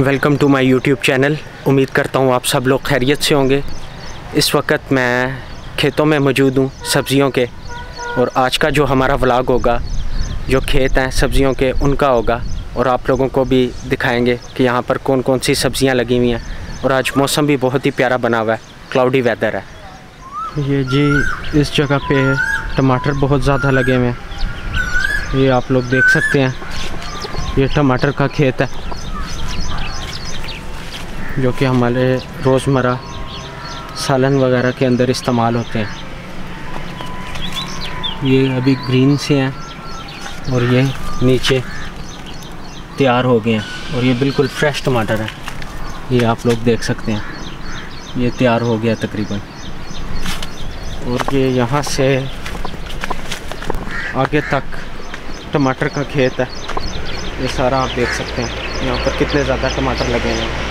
Welcome to my YouTube channel उम्मीद करता हूँ आप सब लोग खैरियत से होंगे। इस वक्त मैं खेतों में मौजूद हूँ सब्ज़ियों के। और आज का जो हमारा व्लॉग होगा, जो खेत हैं सब्ज़ियों के, उनका होगा। और आप लोगों को भी दिखाएँगे कि यहाँ पर कौन कौन सी सब्ज़ियाँ लगी हुई हैं। और आज मौसम भी बहुत ही प्यारा बना हुआ है। क्लाउडी वेदर है। ये जी, इस जगह पे टमाटर बहुत ज़्यादा लगे हुए हैं। ये आप लोग देख सकते हैं। ये टमाटर का खेत है। जो कि हमारे रोज़मर्रा सालन वगैरह के अंदर इस्तेमाल होते हैं। ये अभी ग्रीन से हैं और ये नीचे तैयार हो गए हैं और ये बिल्कुल फ्रेश टमाटर है। ये आप लोग देख सकते हैं। ये तैयार हो गया तकरीबन। और ये यहाँ से आगे तक टमाटर का खेत है। ये सारा आप देख सकते हैं। यहाँ पर कितने ज़्यादा टमाटर लगे हैं।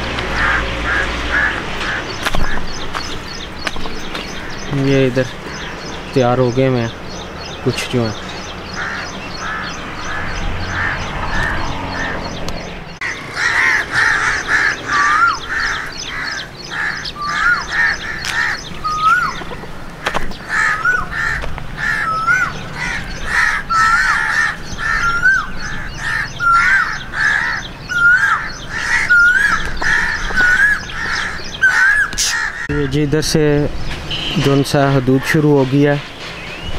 ये इधर तैयार हो गए मैं कुछ जो है। जी इधर से जो सा हदूद शुरू हो गया है।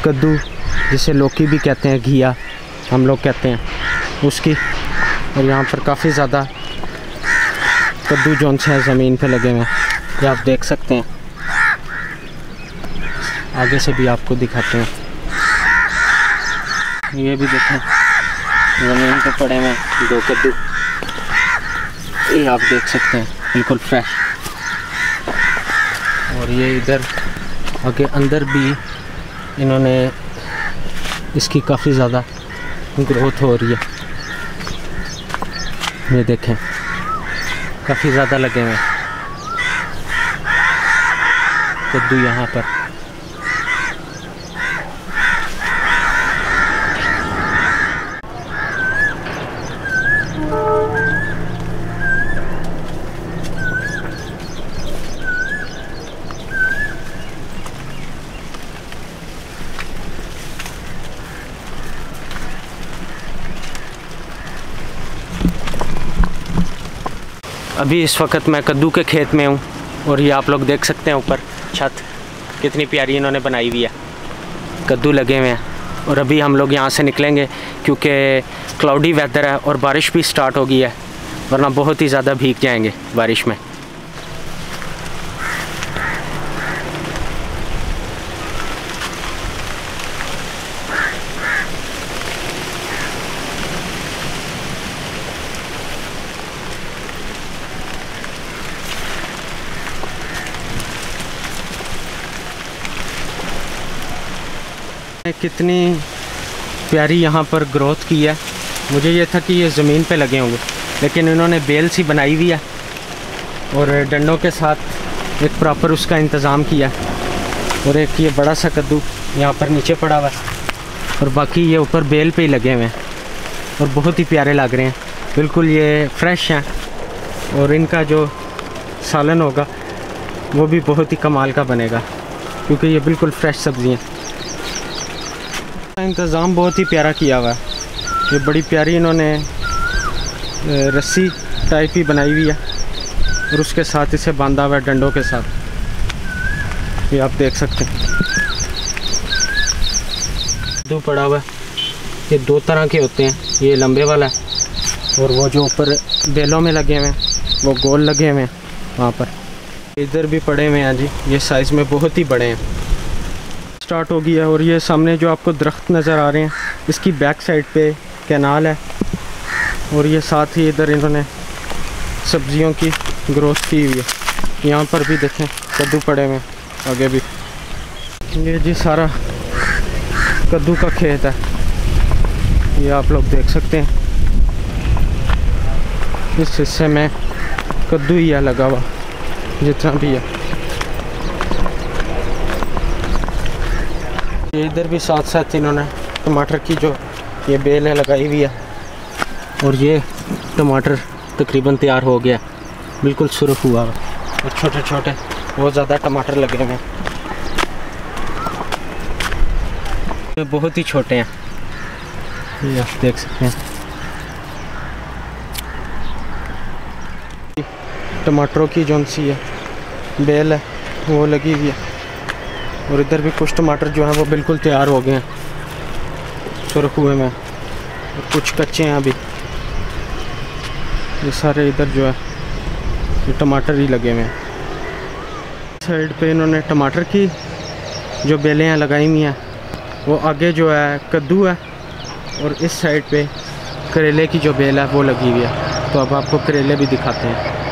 कद्दू, जिसे लौकी भी कहते हैं, घिया, हम लोग कहते हैं उसकी। और यहाँ पर काफ़ी ज़्यादा कद्दू जोन से ज़मीन पे लगे हुए हैं। ये आप देख सकते हैं। आगे से भी आपको दिखाते हैं। ये भी देखें। ज़मीन पे पड़े हुए दो कद्दू। ये आप देख सकते हैं, बिल्कुल फ्रेश। और ये इधर आगे अंदर भी इन्होंने इसकी काफ़ी ज़्यादा ग्रोथ हो रही है। ये देखें, काफ़ी ज़्यादा लगे हुए कद्दू यहाँ पर। अभी इस वक्त मैं कद्दू के खेत में हूँ और ये आप लोग देख सकते हैं ऊपर छत। कितनी प्यारी इन्होंने बनाई हुई है। कद्दू लगे हुए हैं और अभी हम लोग यहाँ से निकलेंगे क्योंकि क्लाउडी वेदर है और बारिश भी स्टार्ट हो गई है, वरना बहुत ही ज़्यादा भीग जाएँगे बारिश में। कितनी प्यारी यहाँ पर ग्रोथ की है। मुझे ये था कि ये ज़मीन पे लगे होंगे, लेकिन इन्होंने बेल सी बनाई हुई है और डंडों के साथ एक प्रॉपर उसका इंतज़ाम किया और एक ये बड़ा सा कद्दू यहाँ पर नीचे पड़ा हुआ और बाकी ये ऊपर बेल पे ही लगे हुए हैं और बहुत ही प्यारे लग रहे हैं। बिल्कुल ये फ्रेश हैं और इनका जो सालन होगा, वो भी बहुत ही कमाल का बनेगा, क्योंकि ये बिल्कुल फ्रेश सब्ज़ी हैं। इंतज़ाम बहुत ही प्यारा किया हुआ है। ये बड़ी प्यारी इन्होंने रस्सी टाइप ही बनाई हुई है और उसके साथ इसे बांधा हुआ है डंडों के साथ। ये आप देख सकते हैं। दो पड़ा हुआ ये दो तरह के होते हैं। ये लंबे वाला है और वो जो ऊपर बेलों में लगे हुए हैं, वो गोल लगे हुए हैं वहाँ पर। इधर भी पड़े हुए हैं जी। ये साइज़ में बहुत ही बड़े हैं। स्टार्ट हो गया है और ये सामने जो आपको दरख्त नज़र आ रहे हैं, इसकी बैक साइड पे कैनाल है और ये साथ ही इधर इन्होंने सब्जियों की ग्रोथ की हुई है। यहाँ पर भी देखें, कद्दू पड़े हुए आगे भी। ये जी सारा कद्दू का खेत है। ये आप लोग देख सकते हैं। इस हिस्से में कद्दू ही है लगा हुआ, जितना भी है। ये इधर भी साथ साथ इन्होंने टमाटर की जो ये बेल है लगाई हुई है, और ये टमाटर तकरीबन तैयार हो गया, बिल्कुल सुरख हुआ हुआ और छोटे छोटे बहुत ज़्यादा टमाटर लगे हुए हैं। बहुत ही छोटे हैं। ये आप देख सकते हैं। टमाटरों की जौन सी है, बेल है, वो लगी हुई है। और इधर भी कुछ टमाटर जो हैं वो बिल्कुल तैयार हो गए हैं। सुरख हुए में। और कुछ कच्चे हैं अभी। ये सारे इधर जो है, ये टमाटर ही लगे हुए हैं। साइड पे इन्होंने टमाटर की, जो बेलें लगाई हुई हैं। वो आगे जो है, कद्दू है। और इस साइड पे करेले की जो बेल है, वो लगी हुई है। तो अब आपको करेले भी दिखाते हैं।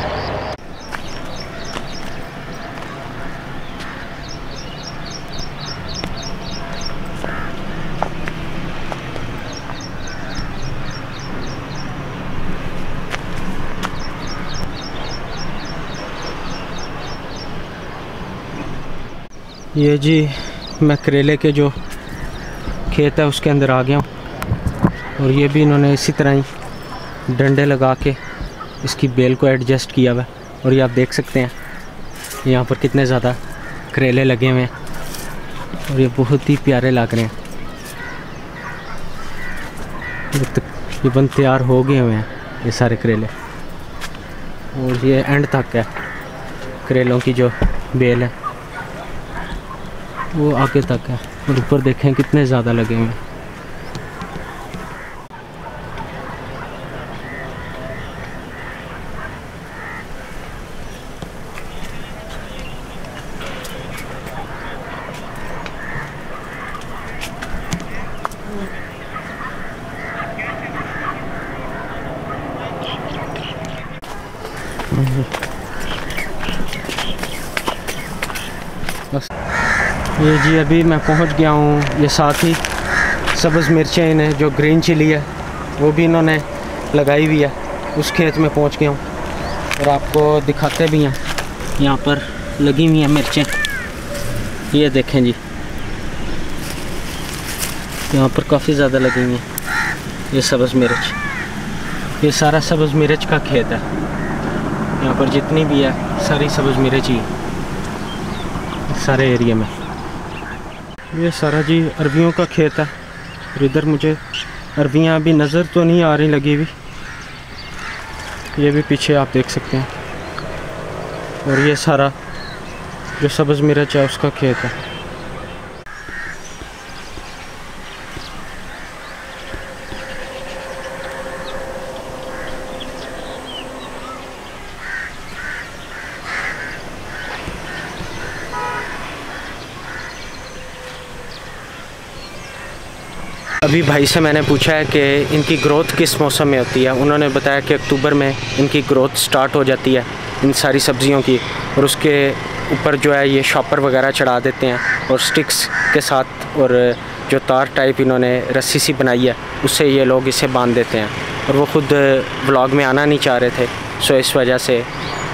ये जी, मैं करेले के जो खेत है उसके अंदर आ गया हूँ। और ये भी इन्होंने इसी तरह ही डंडे लगा के इसकी बेल को एडजस्ट किया हुआ और ये आप देख सकते हैं, यहाँ पर कितने ज़्यादा करेले लगे हुए हैं। और ये बहुत ही प्यारे लग रहे हैं। ये तकरीबन तैयार हो गए हुए हैं ये सारे करेले। और ये एंड तक है, करेलों की जो बेल है। वो आगे तक है। और ऊपर देखें कितने ज़्यादा लगे हुए हैं। ये जी, अभी मैं पहुँच गया हूँ। ये साथ ही सब्ज़ मिर्चें इन्हें जो ग्रीन चिली है, वो भी इन्होंने लगाई हुई है। उस खेत में पहुँच गया हूँ और आपको दिखाते भी हैं। यहाँ पर लगी हुई हैं मिर्चें। ये देखें जी। यहाँ पर काफ़ी ज़्यादा लगी हुई हैं ये सब्ज़ मिर्च। ये सारा सब्ज़ मिर्च का खेत है। यहाँ पर जितनी भी है, सारी सब्ज़ मिर्च ही। सारे एरिया में। ये सारा जी अरबियों का खेत है, और इधर मुझे अरबियाँ अभी नज़र तो नहीं आ रही लगी हुई। ये भी पीछे आप देख सकते हैं। और ये सारा जो सब्ज़ मिर्च है, उसका खेत है। अभी भाई से मैंने पूछा है कि इनकी ग्रोथ किस मौसम में होती है। उन्होंने बताया कि अक्टूबर में इनकी ग्रोथ स्टार्ट हो जाती है, इन सारी सब्ज़ियों की। और उसके ऊपर जो है ये शॉपर वगैरह चढ़ा देते हैं और स्टिक्स के साथ और जो तार टाइप इन्होंने रस्सी सी बनाई है, उससे ये लोग इसे बाँध देते हैं। और वो ख़ुद व्लॉग में आना नहीं चाह रहे थे सो इस वजह से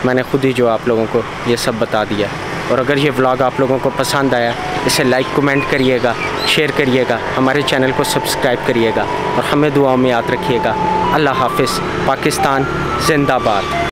मैंने ख़ुद ही जो आप लोगों को ये सब बता दिया। और अगर ये व्लॉग आप लोगों को पसंद आया, इसे लाइक कमेंट करिएगा। शेयर करिएगा, हमारे चैनल को सब्सक्राइब करिएगा और हमें दुआओं में याद रखिएगा। अल्लाह हाफिज़, पाकिस्तान, जिंदाबाद।